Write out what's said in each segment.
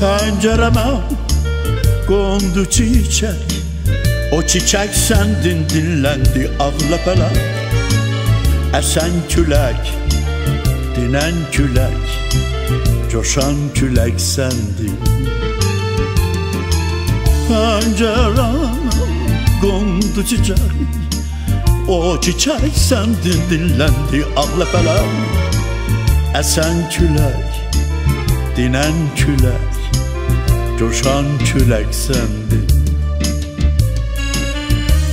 Pencereme kondu çiçek. O çiçek sendin dinlendi ağləpələr Əsən külək, dinən külək Coşan külək səndin Pencereme kondu çiçek. O çiçək səndin dinləndi ağləpələr Əsən külək, dinən külək Coşan külek sendin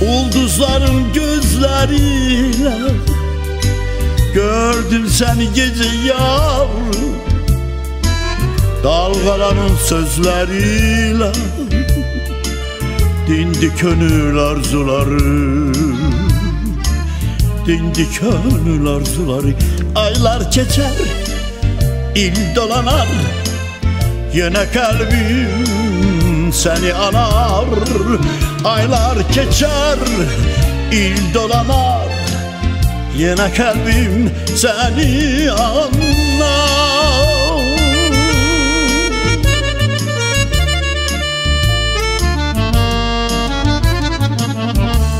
Ulduzların gözleriyle Gördüm seni gece yavrum. Dalgaların sözleriyle Dindi gönül arzuları. Dindi gönül arzuları. Aylar geçer il dolanar Yine kalbim seni anar Aylar geçer il dolanar Yine kalbim seni anlar.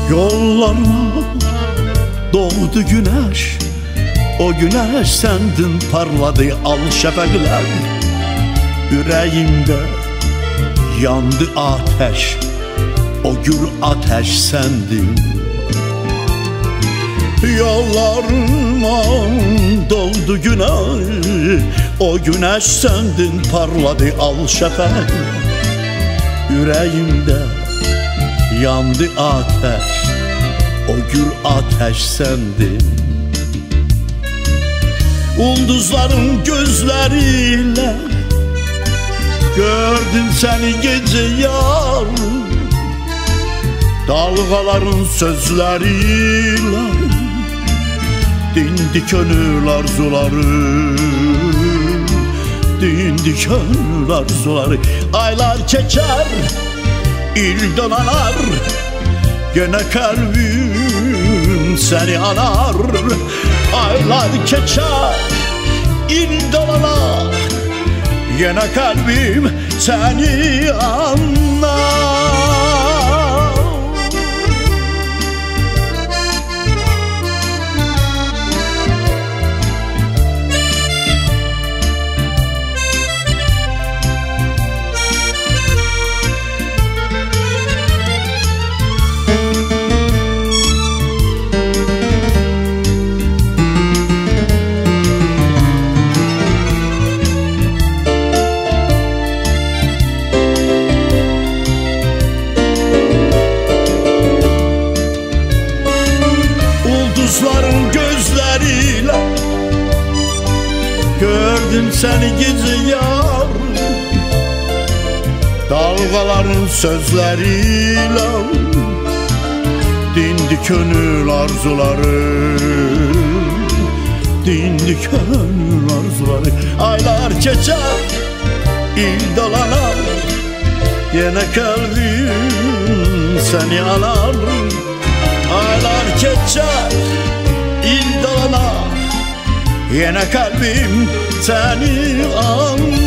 Yollarıma doğdu güneş O güneş sendin parladı al şefekler Yüreğimde yandı ateş O gür ateş sendin. Yollarıma doldu güneş O güneş sendin parladı al şefek Yüreğimde yandı ateş O gür ateş sendin. Ulduzların gözleriyle Gördüm seni gece yar Dalgaların sözleriyle Dindi gönül arzuları. Dindi gönül arzuları. Aylar geçer il donanar Gene kalbim seni anar Aylar geçer il donanar Yine kalbim seni anlar Gördüm səni gecə yar Dalğaların sözlərilə Dindi könül arzuları Dindi könül arzuları. Aylar keçər, il dolanar Yenə kalbim seni alar. Yine kalbim seni anlar